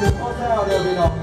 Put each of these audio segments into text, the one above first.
很抱歉啊这个味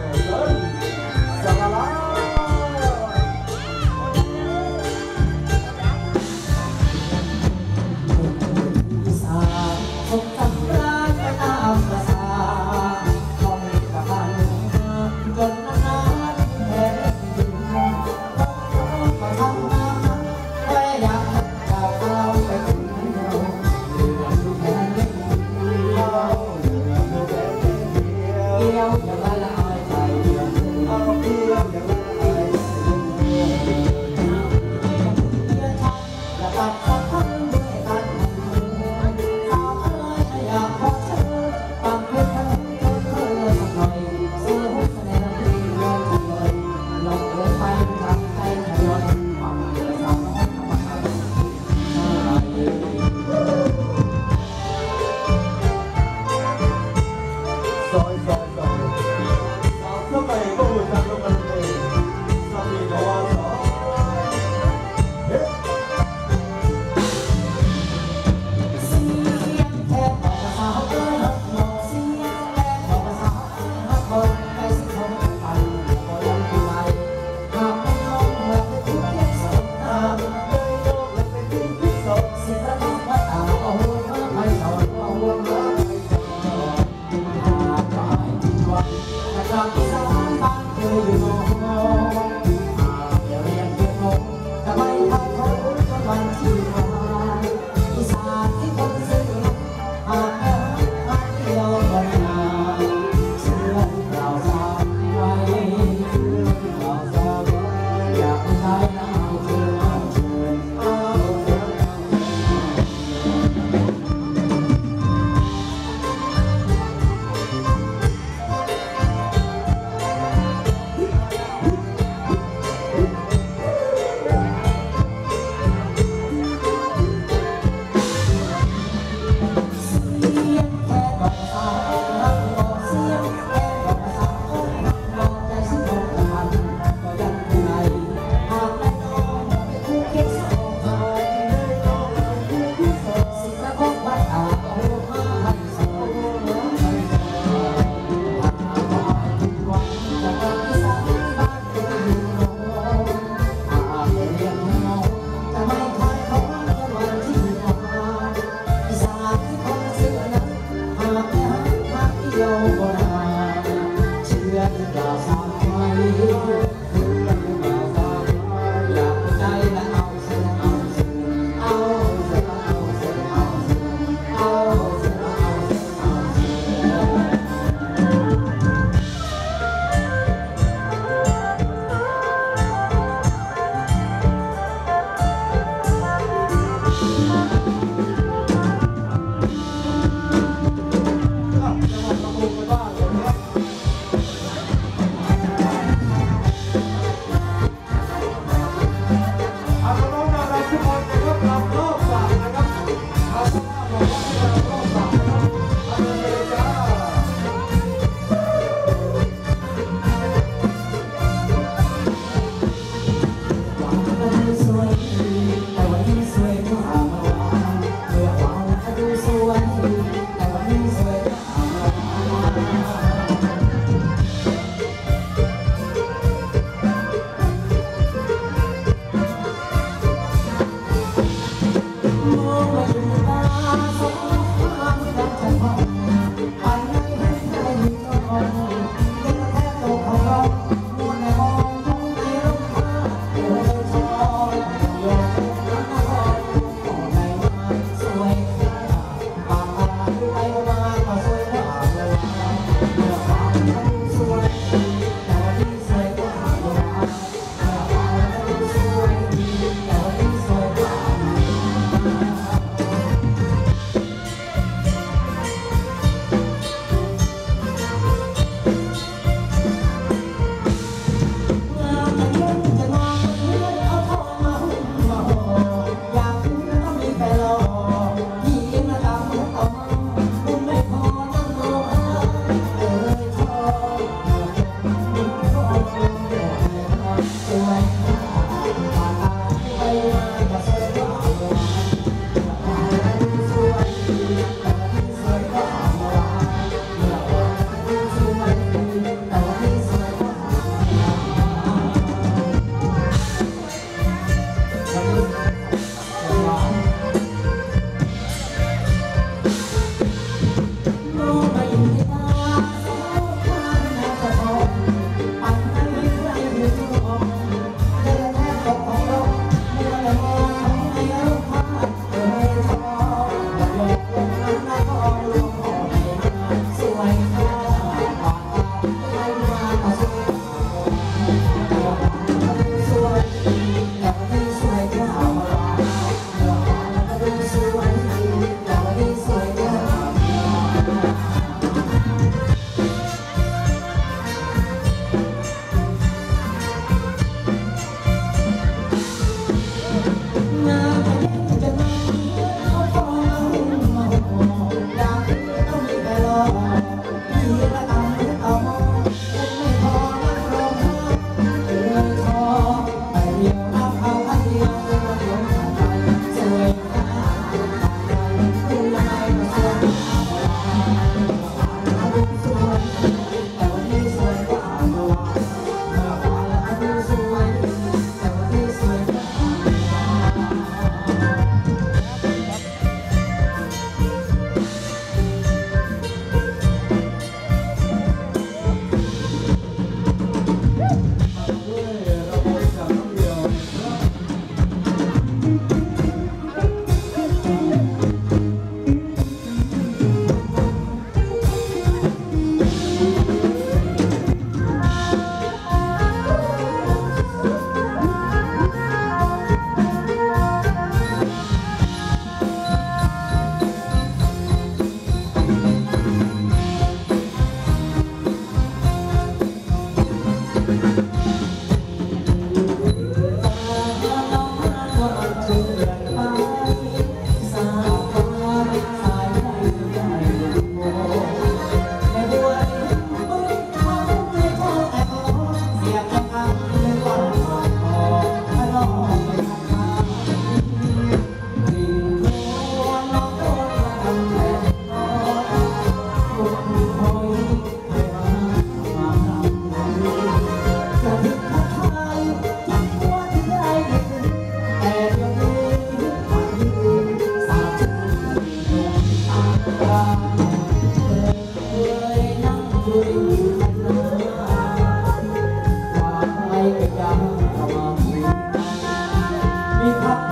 Because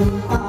Oh,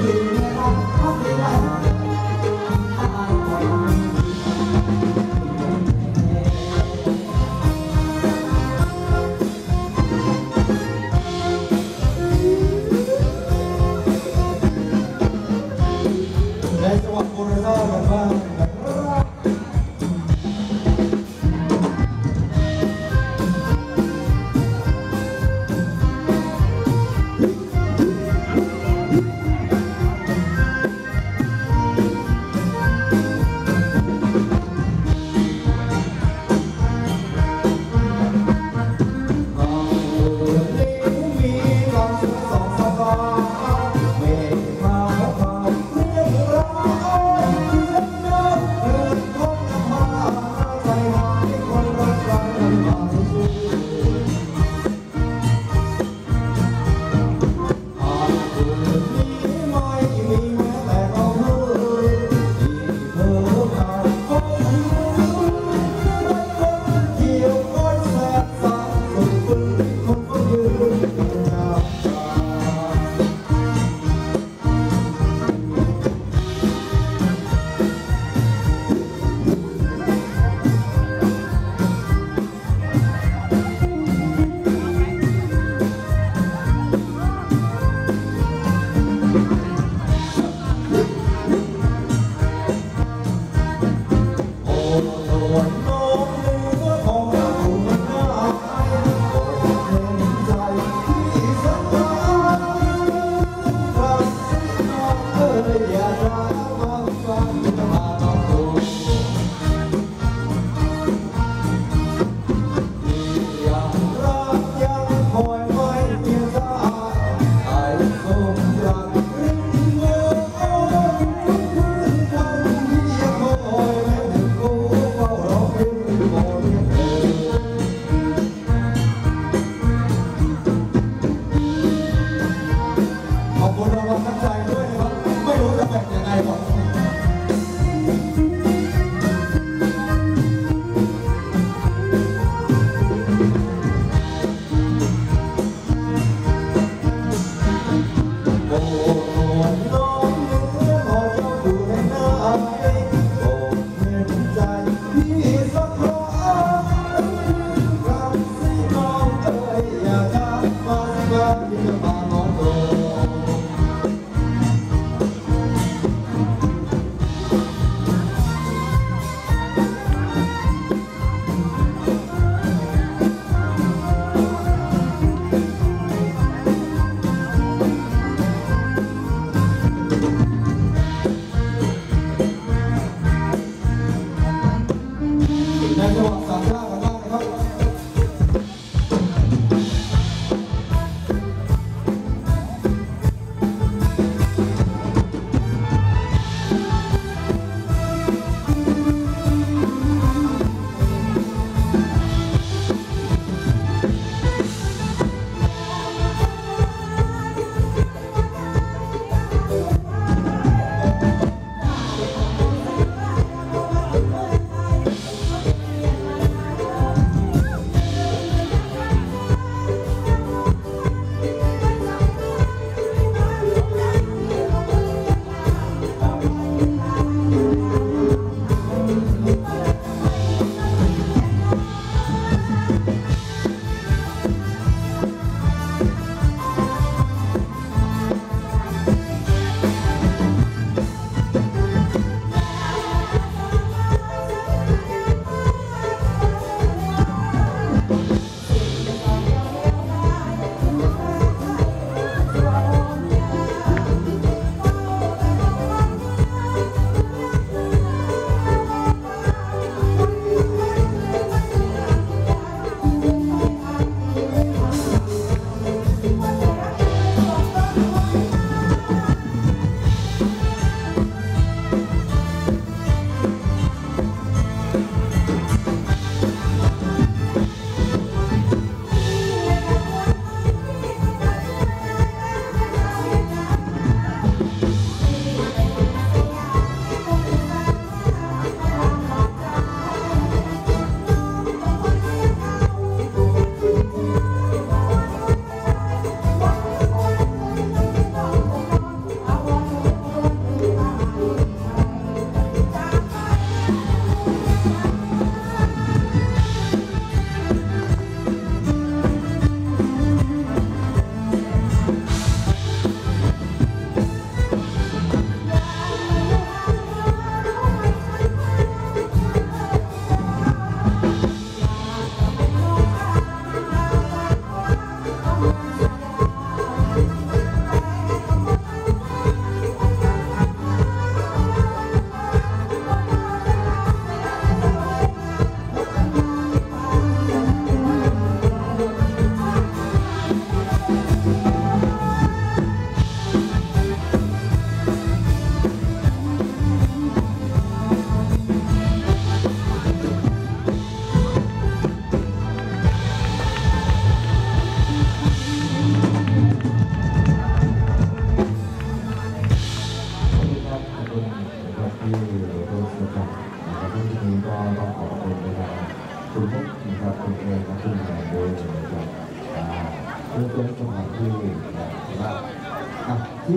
blue.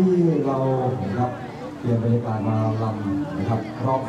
ที่เรานะครับเปลี่ยนบรรยากาศมาลำนะครับรอบ